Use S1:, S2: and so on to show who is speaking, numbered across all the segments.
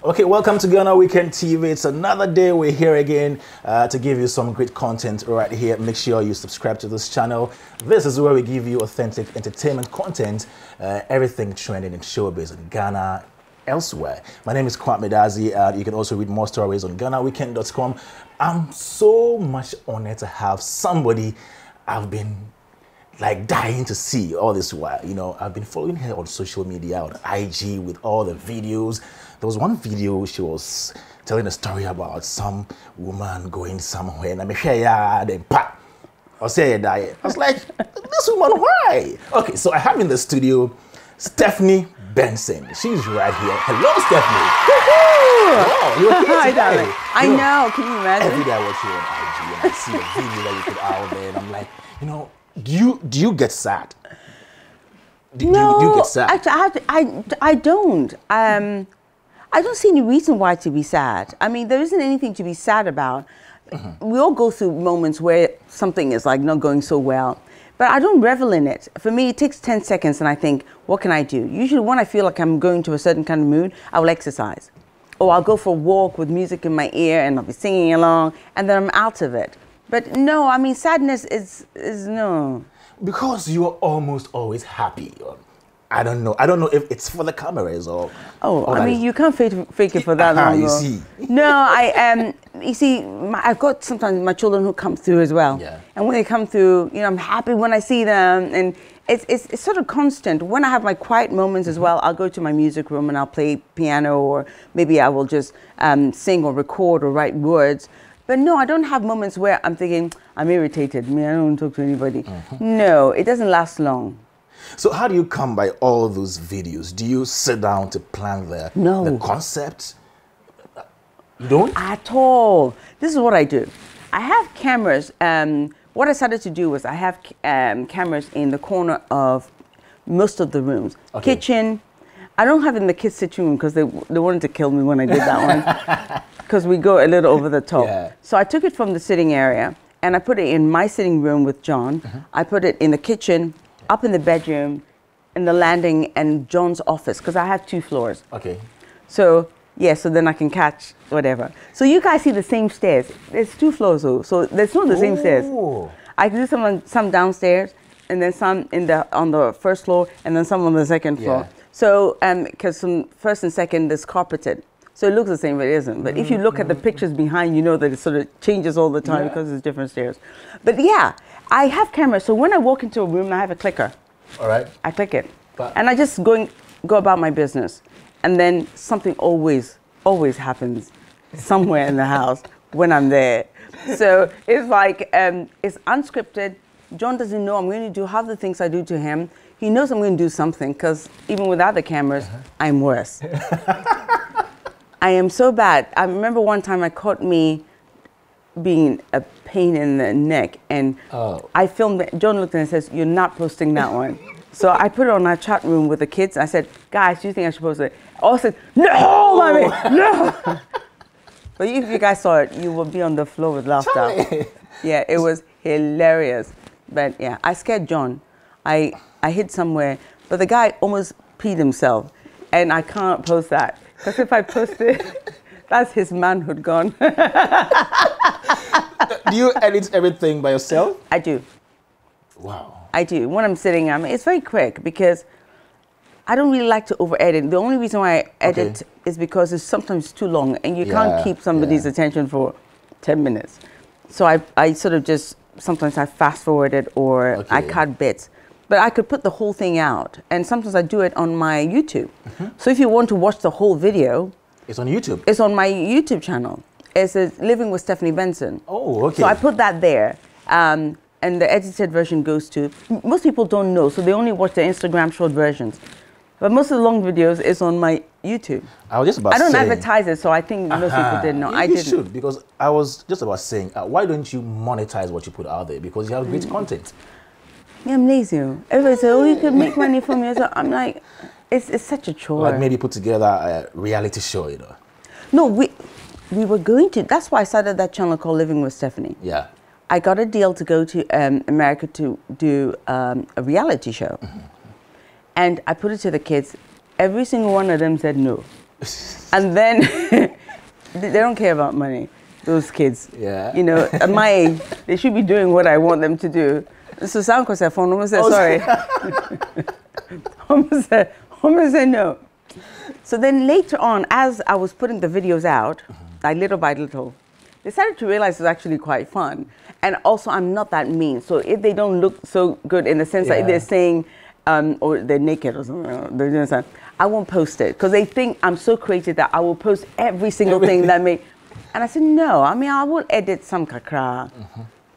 S1: Okay, welcome to Ghana Weekend TV. It's another day. We're here again uh, to give you some great content right here. Make sure you subscribe to this channel. This is where we give you authentic entertainment content, uh, everything trending in showbiz in Ghana, elsewhere. My name is Kwame Dazi. Uh, you can also read more stories on GhanaWeekend.com. I'm so much honored to have somebody I've been like dying to see all this while. You know, I've been following her on social media, on IG, with all the videos. There was one video she was telling a story about some woman going somewhere, and I'm here, then pat. I say I was like, this woman, why? Okay, so I have in the studio Stephanie Benson. She's right here. Hello, Stephanie. Wow, you're here
S2: Hi, darling. I
S1: You
S2: know. Can you imagine?
S1: Every day I watch you on IG and I see the video that you put out there, and I'm like, you know, do you do you get sad? Do, do you-
S2: no,
S1: do you get sad?
S2: actually, I, have to, I, I don't. Um, I don't see any reason why to be sad. I mean, there isn't anything to be sad about.
S1: Mm-hmm.
S2: We all go through moments where something is like not going so well, but I don't revel in it. For me, it takes 10 seconds and I think, what can I do? Usually, when I feel like I'm going to a certain kind of mood, I will exercise. Or I'll go for a walk with music in my ear and I'll be singing along, and then I'm out of it. But no, I mean, sadness is, is no.
S1: because you are almost always happy. I don't know. I don't know if it's for the cameras or.
S2: Oh,
S1: or
S2: I mean,
S1: is-
S2: you can't fake, fake it for that
S1: Ah,
S2: long.
S1: you see.
S2: No, I um, you see, my, I've got sometimes my children who come through as well.
S1: Yeah.
S2: And when they come through, you know, I'm happy when I see them, and it's it's, it's sort of constant. When I have my quiet moments as well, I'll go to my music room and I'll play piano, or maybe I will just um, sing or record or write words. But no, I don't have moments where I'm thinking I'm irritated. Me, I don't talk to anybody.
S1: Mm-hmm.
S2: No, it doesn't last long.
S1: So how do you come by all those videos? Do you sit down to plan the
S2: No.
S1: the concept? You don't.
S2: at all. This is what I do. I have cameras. Um, what I started to do was I have um, cameras in the corner of most of the rooms.
S1: Okay.
S2: Kitchen. I don't have in the kids' sitting room because they, they wanted to kill me when I did that one. Because we go a little over the top.
S1: Yeah.
S2: So I took it from the sitting area and I put it in my sitting room with John.
S1: Uh-huh.
S2: I put it in the kitchen, up in the bedroom, in the landing, and John's office because I have two floors.
S1: Okay.
S2: So yeah, so then I can catch whatever. So you guys see the same stairs. There's two floors though, so there's not the same stairs.
S1: Oh.
S2: I can do some some downstairs, and then some in the on the first floor, and then some on the second floor.
S1: Yeah.
S2: So um, because some first and second is carpeted. So it looks the same, but it isn't. But if you look at the pictures behind, you know that it sort of changes all the time
S1: Yeah.
S2: because it's different stairs. But yeah, I have cameras. So when I walk into a room, I have a clicker.
S1: All right.
S2: I click it,
S1: But-
S2: and I just go and go about my business, and then something always, always happens somewhere in the house when I'm there. So it's like um, it's unscripted. John doesn't know I'm going to do half the things I do to him. He knows I'm going to do something because even without the cameras, I'm worse. I am so bad. I remember one time I caught me being a pain in the neck, and
S1: Oh.
S2: I filmed it. John looked and says, "You're not posting that one." so I put it on our chat room with the kids. I said, "Guys, do you think I should post it?" All said, "No, oh. mommy, no." but if you guys saw it, you would be on the floor with laughter. Yeah, it was hilarious. But yeah, I scared John. I I hid somewhere, but the guy almost peed himself, and I can't post that because if I post it, that's his manhood gone.
S1: do you edit everything by yourself?
S2: I do.
S1: Wow.
S2: I do. When I'm sitting, I mean, it's very quick because I don't really like to over edit. The only reason why I edit is because it's sometimes too long and you
S1: Yeah,
S2: can't keep somebody's
S1: yeah.
S2: attention for 10 minutes. So I, I sort of just, sometimes I fast forward it or I cut bits. But I could put the whole thing out. And sometimes I do it on my YouTube.
S1: Mm-hmm.
S2: So if you want to watch the whole video,
S1: It's on YouTube.
S2: it's on my YouTube channel. It's a Living with Stephanie Benson.
S1: Oh, okay.
S2: So I put that there. Um, and the edited version goes to, most people don't know, so they only watch the Instagram short versions. But most of the long videos is on my YouTube.
S1: I was just about
S2: I don't
S1: saying,
S2: advertise it, so I think most people
S1: Ah,
S2: didn't know.
S1: you-
S2: I didn't.
S1: should because I was just about saying, uh, why don't you monetize what you put out there? Because you have
S2: Mm.
S1: great content.
S2: Yeah, I'm lazy. Everybody says, oh, you could make money from. So I'm like, it's, it's such a chore.
S1: Like maybe put together a reality show, you know.
S2: no, we, we were going to, that's why I started that channel called Living with Stephanie.
S1: Yeah.
S2: I got a deal to go to um, America to do um, a reality show. And I put it to the kids. Every single one of them said no. and then they they don't care about money. Those kids.
S1: Yeah.
S2: You know, at my age, they should be doing what I want them to do. So sound because I phone almost said
S1: Oh,
S2: sorry. almost said almost said no. So then later on, as I was putting the videos out, like little by little, they started to realize it's actually quite fun. And also, I'm not that mean. So if they don't look so good in the sense that they're saying, um, or they're naked or something, they're doing something, I won't post it because they think I'm so creative that I will post every single thing that may. And I said, no, I mean, I will edit some kakra,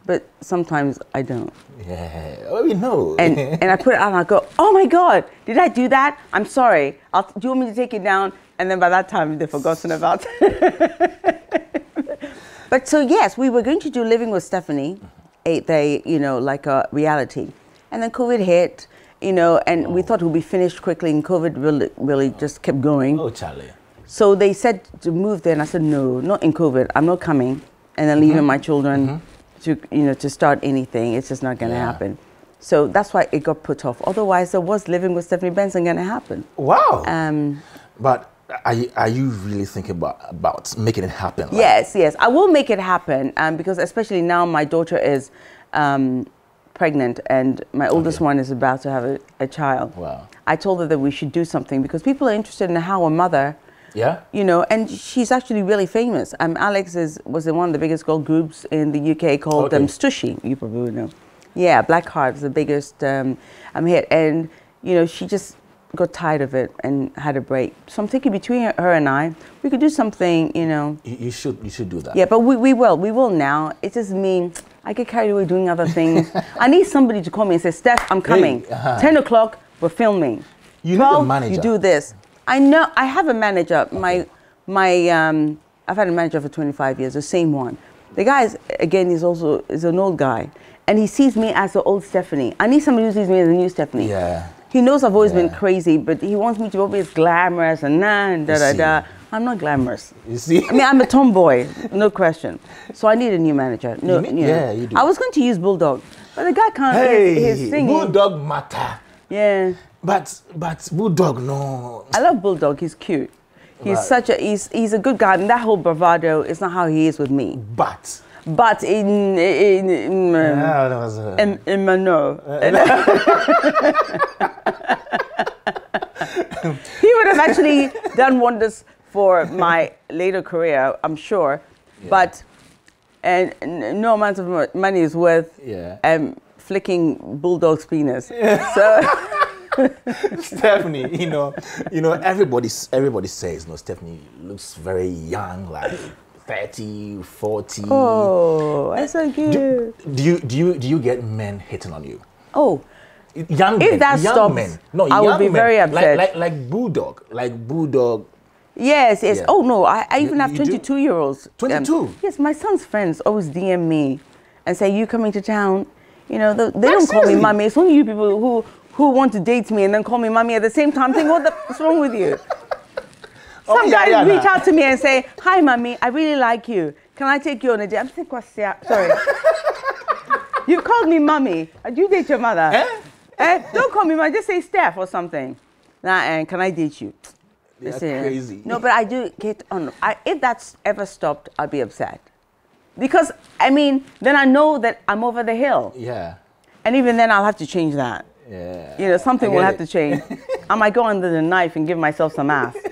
S2: but sometimes I don't.
S1: Yeah. Oh, we know.
S2: And, and I put it out and I go, oh my God, did I do that? I'm sorry. I'll, do you want me to take it down? And then by that time, they've forgotten about it. But so, yes, we were going to do Living with Stephanie, a, they, you know, like a reality. And then COVID hit, you know, and we oh. thought it would be finished quickly, and COVID really, really just kept going.
S1: oh, Charlie.
S2: So they said to move there, and I said, no, not in COVID. I'm not coming, and then leaving mm-hmm. my children mm-hmm. To, you know, to start anything. It's just not going to
S1: Yeah.
S2: happen. So that's why it got put off. Otherwise, there was living with Stephanie Benson going to happen.
S1: Wow.
S2: Um,
S1: but are you, are you really thinking about about making it happen? Like,
S2: yes, yes, I will make it happen um, because especially now my daughter is um, pregnant and my oldest
S1: Okay.
S2: one is about to have a, a child.
S1: Wow.
S2: I told her that we should do something because people are interested in how a mother
S1: Yeah.
S2: you know, and she's actually really famous. Um, Alex is was in one of the biggest girl groups in the UK called um,
S1: Okay.
S2: Stooshe. You probably know. Yeah, Blackheart is the biggest um, um, hit, and you know she just got tired of it and had a break. So I'm thinking between her and I, we could do something. You know,
S1: You, you should you should do that.
S2: yeah, but we, we will, we will now. It just mean I get carried away doing other things. I need somebody to call me and say, Steph, I'm coming.
S1: uh-huh.
S2: Ten o'clock, we're filming.
S1: You need a manager.
S2: You do this. I know. I have a manager. My my um, I've had a manager for 25 years. The same one. The guy is again. He's also is an old guy, and he sees me as the old Stephanie. I need somebody who sees me as the new Stephanie.
S1: Yeah.
S2: He knows I've always been crazy, but he wants me to be always glamorous and nah and da da da. I'm not glamorous.
S1: You see.
S2: I mean, I'm a tomboy, no question. So I need a new manager. No,
S1: You need-
S2: you know.
S1: yeah, you do.
S2: I was going to use Bulldog, but the guy can't.
S1: hey,
S2: his, his
S1: bulldog matter.
S2: Yeah,
S1: But but bulldog no.
S2: I love Bulldog. He's cute. He's
S1: Right.
S2: such a he's he's a good guy, and that whole bravado is not how he is with me.
S1: But
S2: But in in in, um,
S1: yeah, that was a,
S2: in, in Mano, he would have actually done wonders for my later career, I'm sure. Yeah. But and no amount of money is worth
S1: Yeah.
S2: um, flicking bulldog's penis. Yeah. So
S1: Stephanie, you know, you know, everybody, everybody says, no, Stephanie looks very young, like 30, 40.
S2: oh, that's so
S1: do,
S2: good.
S1: do you do you do you get men hitting on you?
S2: Oh,
S1: Young
S2: If
S1: men,
S2: that
S1: young
S2: stops,
S1: men. No,
S2: I would
S1: young
S2: be
S1: men.
S2: very upset.
S1: Like, like like bulldog, like bulldog.
S2: yes, yes.
S1: Yeah.
S2: Oh no, I, I even
S1: You-
S2: have
S1: do?
S2: Um, 22 year olds.
S1: 22?
S2: yes, my son's friends always DM me and say, "You coming to town?" You know, the, they
S1: Like,
S2: don't call me mommy. It's only you people who who want to date me and then call me mommy at the same time. Think, what the, what's wrong with you?
S1: Oh,
S2: Some
S1: yeah,
S2: guys
S1: yeah,
S2: reach
S1: nah.
S2: out to me and say, "Hi, mommy, I really like you. Can I take you on a date?" I'm thinking? Sorry. you called me mommy. Do you date your mother?
S1: Eh?
S2: Eh? Don't call me mommy. Just say Steph or something. Nah, and can I date you?
S1: That's crazy.
S2: No, but I do get on. I, if that's ever stopped, I'll be upset. Because I mean, then I know that I'm over the hill,
S1: Yeah,
S2: and even then I'll have to change that.
S1: Yeah.
S2: You know, something will have
S1: it.
S2: to change. I might go under the knife and give myself some ass.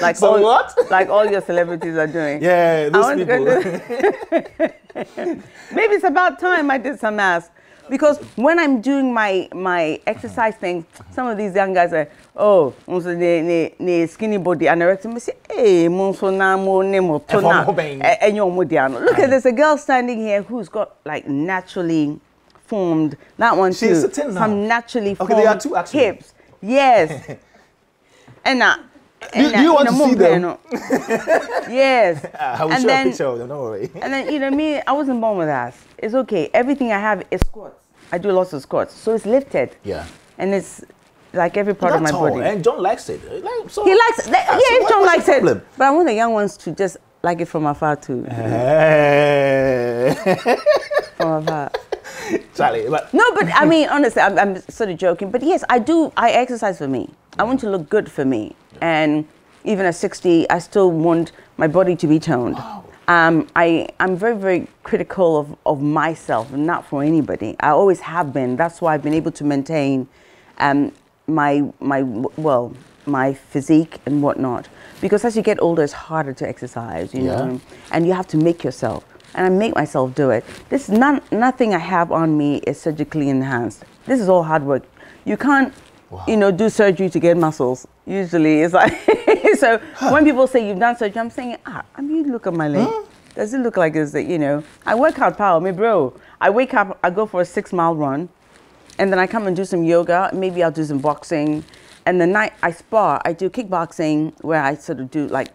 S2: Like
S1: Some
S2: all,
S1: what?
S2: Like all your celebrities are doing.
S1: Yeah, those
S2: want to go
S1: people.
S2: Maybe it's about time I did some ass. Because when I'm doing my my exercise thing, some of these young guys are, oh, also ne ne ne skinny body anorexia. I say, hey, monso na mo ne mo to na.
S1: Efo mo bɛn.
S2: Nyo mo di ano. Look at there's a girl standing here who's got like naturally formed that one
S1: She's
S2: too.
S1: sitting now.
S2: Some naturally
S1: Okay,
S2: formed
S1: there are two actually.
S2: hips. Yes. and uh,
S1: Do- do you want to see them?
S2: yes.
S1: I will
S2: and
S1: show
S2: then,
S1: a picture of them. Don't worry.
S2: and then you know me, I wasn't born with ass. It's okay. Everything I have is squats. I do lots of squats, so it's lifted.
S1: Yeah.
S2: And it's like every part of my
S1: That's all.
S2: body.
S1: And John likes it. Like, so,
S2: he likes. That,
S1: so
S2: yeah, if
S1: what-
S2: John likes it, but I want the young ones to just like it from afar too.
S1: Hey.
S2: From afar.
S1: Charlie, but
S2: No, but I mean, honestly, I'm, I'm sort of joking. But yes, I do. I exercise for me. I want to look good for me, and even at 60, I still want my body to be toned. Um, I, I'm very, very critical of, of myself, not for anybody. I always have been. That's why I've been able to maintain um, my, my, well, my physique and whatnot. Because as you get older, it's harder to exercise, you
S1: Yeah.
S2: know, and you have to make yourself. And I make myself do it. This is none, nothing I have on me is surgically enhanced. This is all hard work. You can't, you know, do surgery to get muscles. Usually, it's like so. When people say you've done surgery, I'm saying, ah, I mean, look at my leg. Does it look like it's that you know? I work out power, me bro. I wake up, I go for a six mile run, and then I come and do some yoga. Maybe I'll do some boxing. And the night I spar, I do kickboxing where I sort of do like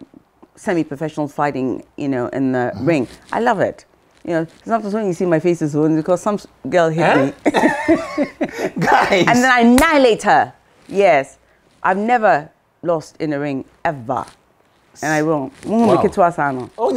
S2: semi-professional fighting, you know, in the ring. I love it. You know, sometimes when you see my face is wounded because some girl hit
S1: Huh?
S2: me,
S1: Guys.
S2: and then I annihilate her. Yes, I've never lost in a ring ever, and I won't.
S1: Wow.
S2: Wow.
S1: Oh.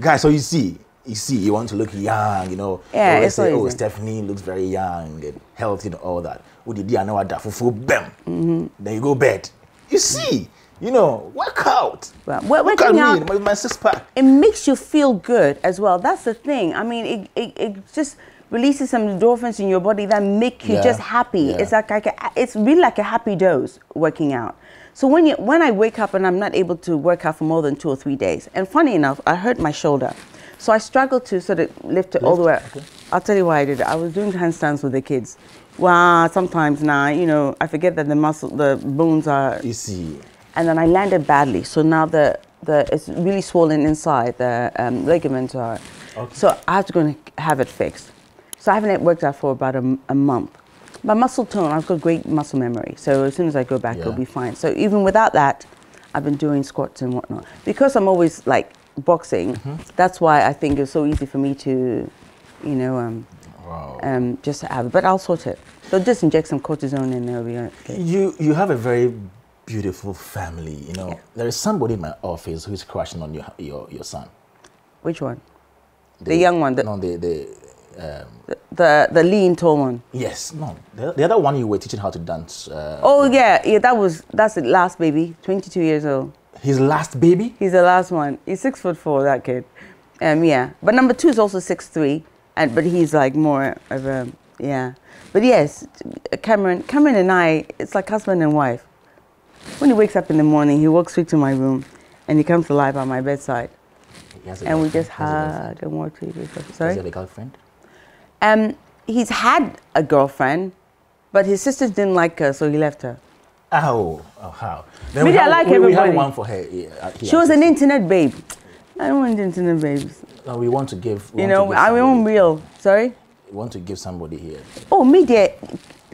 S1: Guys, so you see, you see, you want to look young, you know.
S2: Yeah,
S1: They
S2: it's
S1: say,
S2: so
S1: oh. Stephanie looks very young and healthy and all that. Oh, the dia now fufu bam.
S2: Mm-hmm.
S1: Then you go bed. You see, you know, work out.
S2: Well, wo-
S1: look at
S2: working out-
S1: my, my six pack.
S2: it makes you feel good as well. That's the thing. I mean, it, it, it just releases some endorphins in your body that make you
S1: Yeah,
S2: just happy.
S1: yeah.
S2: It's like, like a, it's really like a happy dose working out. So when you when I wake up and I'm not able to work out for more than two or three days, and funny enough, I hurt my shoulder, so I struggled to sort of lift it all the way. up. I'll tell you why I did it. I was doing handstands with the kids. Wow, sometimes now you know I forget that the muscle, the bones are
S1: You see,
S2: and then I landed badly. So now the, the it's really swollen inside. The um, ligaments are.
S1: Okay.
S2: So I have to go and have it fixed. So I haven't worked out for about a, a month. My muscle tone, I've got great muscle memory. So as soon as I go back, it'll be fine. So even without that, I've been doing squats and whatnot. Because I'm always like boxing,
S1: Mm-hmm.
S2: that's why I think it's so easy for me to, you know, um,
S1: wow.
S2: um, just have it. But I'll sort it. They'll just inject some cortisone in there. it'll be okay.
S1: You you have a very beautiful family. You know,
S2: Yeah.
S1: there is somebody in my office who's crushing on your your, your son.
S2: Which one? The young one, the-
S1: no, the the um,
S2: The, the lean, tall one.
S1: yes, no, the, the other one you were teaching how to dance. Uh,
S2: Oh yeah, yeah. That was that's the last baby. Twenty two years old.
S1: his last baby.
S2: He's the last one. He's six foot four. That kid. Um, yeah. But number two is also six three, and but he's like more of a yeah. But yes, Cameron, Cameron and I, it's like husband and wife. When he wakes up in the morning, he walks straight to my room, and he comes to lie by my bedside,
S1: He has a
S2: and we just
S1: has a girlfriend.
S2: hug and walk to each other.
S1: He a girlfriend?
S2: Um, he's had a girlfriend, but his sisters didn't like her, so he left her.
S1: Oh, oh how? Then
S2: Maybe
S1: we
S2: I
S1: have,
S2: like
S1: we, we have
S2: everybody.
S1: one for her. yeah, uh,
S2: She was an internet babe. I don't want internet babes.
S1: No, we want to give.
S2: You know, I want real. Sorry.
S1: We want to give somebody here.
S2: Oh, me dear.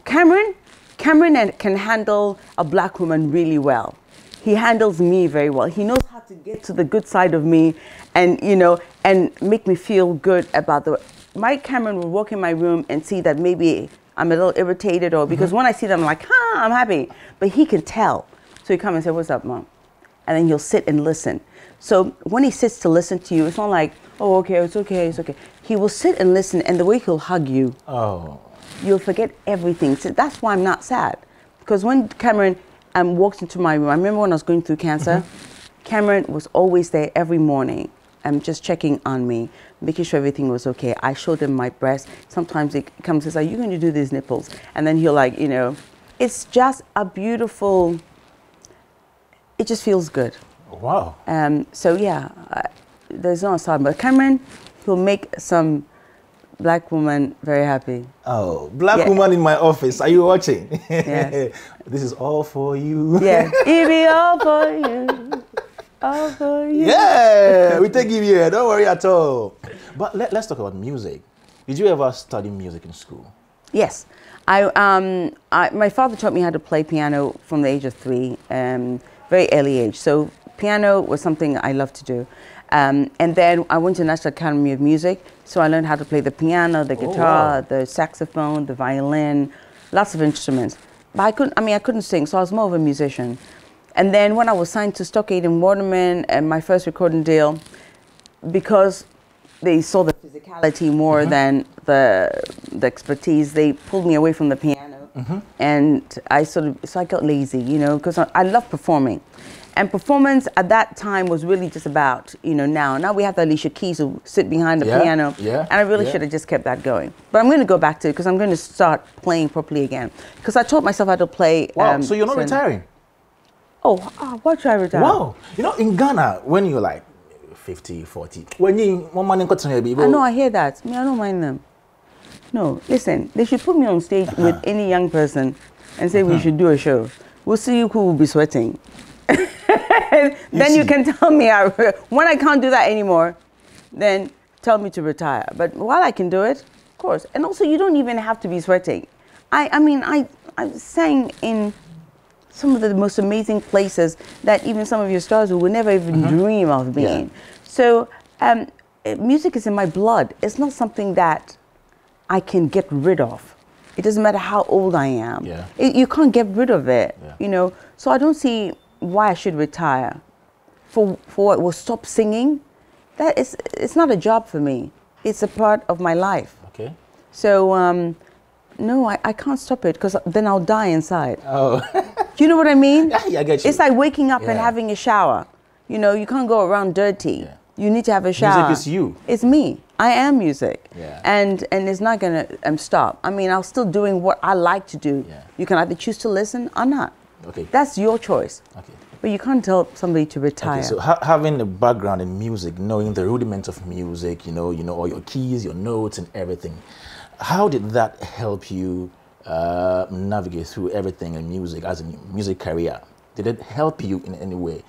S2: Cameron, Cameron can handle a black woman really well. He handles me very well. He knows how to get to the good side of me, and you know, and make me feel good about the. My Cameron will walk in my room and see that maybe I'm a little irritated, or because mm-hmm. when I see them, I'm like, "Ha, I'm happy," but he can tell. So he come and say, "What's up, mom?" and then he'll sit and listen. So when he sits to listen to you, it's not like, oh, okay, it's okay, it's okay. He will sit and listen, and the way he'll hug you,
S1: Oh,
S2: you'll forget everything. So that's why I'm not sad. Because when Cameron um, walked into my room, I remember when I was going through cancer, Cameron was always there every morning, um, just checking on me, making sure everything was okay. I showed him my breast. Sometimes he comes and says, are you going to do these nipples? And then he'll like, you know, it's just a beautiful, it just feels good.
S1: wow.
S2: Um, so yeah, I, there's no aside. But Cameron, he'll make some black woman very happy.
S1: Oh, black
S2: Yeah.
S1: woman in my office. Are you watching?
S2: Yes.
S1: this is all for you.
S2: Yeah, it be all for you, all for you.
S1: yeah, we take you here. Don't worry at all. But let, let's talk about music. Did you ever study music in school?
S2: Yes, I, um, I, my father taught me how to play piano from the age of three, um, very early age. So piano was something I loved to do. Um, and then I went to National Academy of Music, so I learned how to play the piano, the
S1: Oh,
S2: guitar,
S1: wow.
S2: the saxophone, the violin, lots of instruments. But I couldn't, I mean, I couldn't sing, so I was more of a musician. And then when I was signed to Stock Aitken Waterman and my first recording deal, because they saw the physicality more than the the expertise. They pulled me away from the piano, and I sort of so I got lazy, you know, because I, I love performing, And performance at that time was really just about, you know, now. Now we have the Alicia Keys who sit behind the
S1: Yeah,
S2: piano.
S1: yeah,
S2: And I really
S1: yeah.
S2: should have just kept that going. But I'm going to go back to it because I'm going to start playing properly again. Because I taught myself how to play.
S1: Wow.
S2: um,
S1: so you're not retiring?
S2: Oh, ah, why should I retire?
S1: Wow. You know, in Ghana, when you're like 50, 40, when you one man in Kotono, you
S2: I know, I hear that. Me, I don't mind them. No, listen, they should put me on stage with
S1: Uh-huh.
S2: any young person and say we should do a show. We'll see who will be sweating. then you can tell me I, when I can't do that anymore, then tell me to retire. But while I can do it, of course. And also, you don't even have to be sweating. I, I mean, I, I sang in some of the most amazing places that even some of your stars would never even dream of being. So, um, eh, music is in my blood. It's not something that I can get rid of. It doesn't matter how old I am.
S1: Yeah.
S2: It- you can't get rid of it.
S1: Yeah.
S2: You know. So I don't see why I should retire. For for what? Well, stop singing. That is. It's not a job for me. It's a part of my life.
S1: Okay.
S2: So um, no, I, I can't stop it because then I'll die inside.
S1: Oh,
S2: Do you know what I mean?
S1: Yeah, yeah, I get you.
S2: It's like waking up and having a shower. You know, you can't go around dirty.
S1: Yeah.
S2: You need to have a shower.
S1: Music is you.
S2: It's me. I am music.
S1: Yeah.
S2: And and it's not gonna um, stop. I mean, I'm still doing what I like to do.
S1: Yeah.
S2: You can either choose to listen or not.
S1: Okay.
S2: That's your choice.
S1: okay.
S2: But you can't tell somebody to retire.
S1: Okay, so ha- having a background in music, knowing the rudiments of music, you know, you know all your keys, your notes, and everything. How did that help you uh, navigate through everything in music as a music career? Did it help you in any way?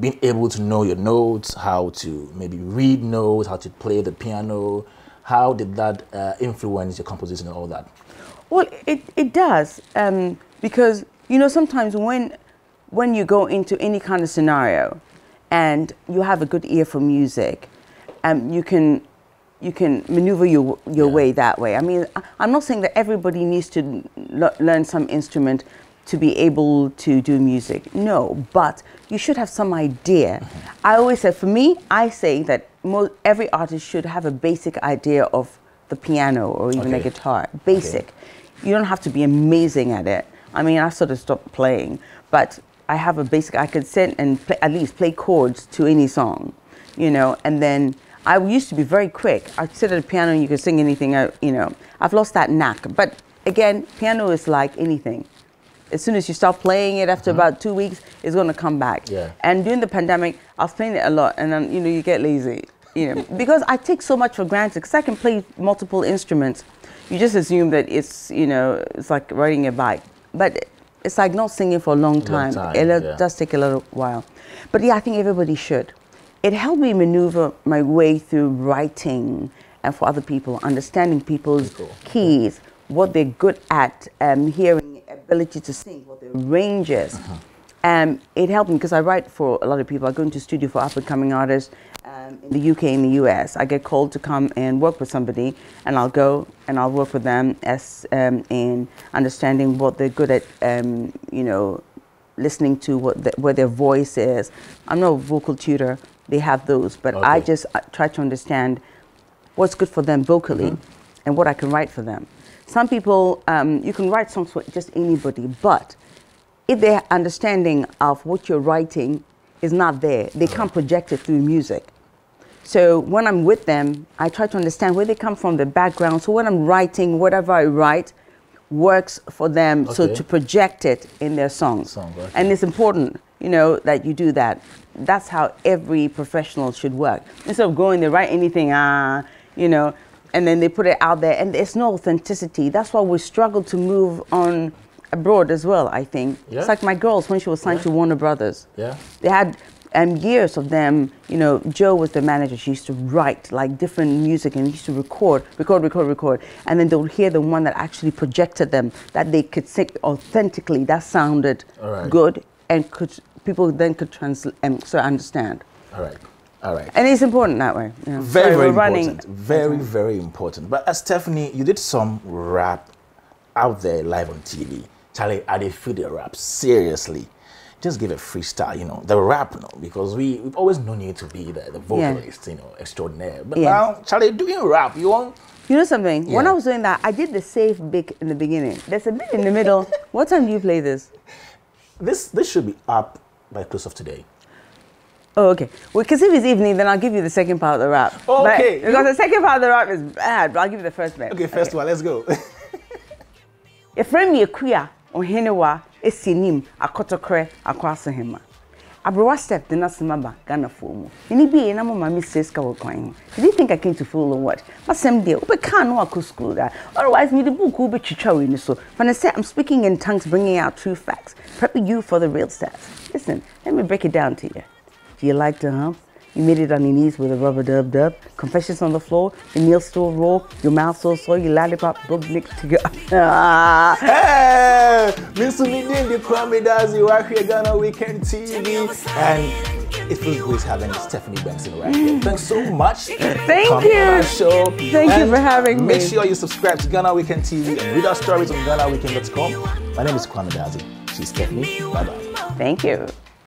S1: Being able to know your notes, how to maybe read notes, how to play the piano. How did that uh, influence your composition and all that?
S2: Well, it, it does um, because you know sometimes when when you go into any kind of scenario and you have a good ear for music, um, you can you can maneuver your your
S1: Yeah.
S2: way that way. I mean, I'm not saying that everybody needs to l- learn some instrument to be able to do music. No, but you should have some idea. I always say, for me, I say that every artist should have a basic idea of the piano or even a guitar. Basic. You don't have to be amazing at it. I mean, I sort of stopped playing, but I have a basic. I could sit and play, at least play chords to any song, you know. And then I used to be very quick. I'd sit at a piano and you could sing anything out, you know. I've lost that knack. But again, piano is like anything. As soon as you stop playing it, after uh-huh. about two weeks, it's going to come back.
S1: Yeah.
S2: And during the pandemic, I was playing it a lot, and then you know you get lazy, you know, because I take so much for granted. Because I can play multiple instruments, you just assume that it's you know it's like riding a bike, but it's like not singing for a long time.
S1: time,
S2: it
S1: yeah.
S2: does take a little while, but yeah, I think everybody should. It helped me maneuver my way through writing and for other people, understanding people's
S1: People.
S2: keys, what they're good at, um, hearing, ability to sing, what their range is. Um, it helped me because I write for a lot of people. I go into studio for up and coming artists um, in the UK and the US. I get called to come and work with somebody, and I'll go and I'll work with them as um, in understanding what they're good at. Um, you know, listening to what the, where their voice is. I'm not a vocal tutor. They have those, but I just uh, try to understand what's good for them vocally and what I can write for them. Some people, um, you can write songs for just anybody, but if their understanding of what you're writing is not there, they can't project it through music. So when I'm with them, I try to understand where they come from, the background. So when I'm writing, whatever I write works for them. So to project it in their songs.
S1: Song, okay.
S2: And it's important, you know, that you do that. That's how every professional should work. Instead of going, they write anything, ah, you know, and then they put it out there, and there's no authenticity. That's why we struggle to move on abroad as well. I think
S1: Yeah.
S2: it's like my girls when she was signed
S1: Yeah.
S2: to Warner Brothers.
S1: Yeah.
S2: They had um, years of them, you know, Joe was the manager. She used to write like different music and used to record, record, record, record. And then they would hear the one that actually projected them, that they could sing authentically, that sounded
S1: right.
S2: good and could people then could translate and so understand.
S1: All right. All right.
S2: And it's important that way.
S1: Very,
S2: Sorry,
S1: very
S2: running.
S1: important. Very, very important. But as Stephanie, you did some rap out there live on TV. Charlie, I did feel the rap seriously. Just give a freestyle, you know, the rap, you know, because we, we've always known you to be the, the vocalist, you know, extraordinaire. But
S2: Yes.
S1: now, Charlie, doing rap, you want
S2: You know something? When I was doing that, I did the safe bit in the beginning. There's a bit in the middle. what time do you play this?
S1: this this should be up by close of today.
S2: Oh, okay. Well, because if it's evening, then I'll give you the second part of the rap.
S1: Okay.
S2: But, because the second part of the rap is bad, but I'll give you the first bit.
S1: Okay, first one, let's go.
S2: me akua ɔhenewa esi nim akɔtɔkorɛ akɔ aso hema aberewa step de n'asɛm aba ghanafoɔ mu ɛni bi yɛ na mo maame sɛ sika wɔ did you think i came to fool or what masɛm deɛ wobɛkaa no akɔ school da. Otherwise mede book wobɛtwitwa wɔ ani so. Fa ne sɛ i'm speaking in tongues bringing out true facts. Prepping you for the real stuff. Listen let me break it down to you. Do you like to hump you made it on your knees with a rubber dub dub. Confessions on the floor, your nails still raw, your mouth so sore, your lollipop broke next to your.
S1: hey, Mr. Midin, the Kwame Dazi, right here, Ghana Weekend TV. And it feels great having Stephanie Benson right here. Mm. Thanks so much.
S2: Thank you.
S1: show.
S2: Thank and you for having
S1: make
S2: me.
S1: Make sure you subscribe to Ghana Weekend TV and read our stories on GhanaWeekend.com. My name is Kwame Dazi. She's Stephanie. Bye bye.
S2: Thank you.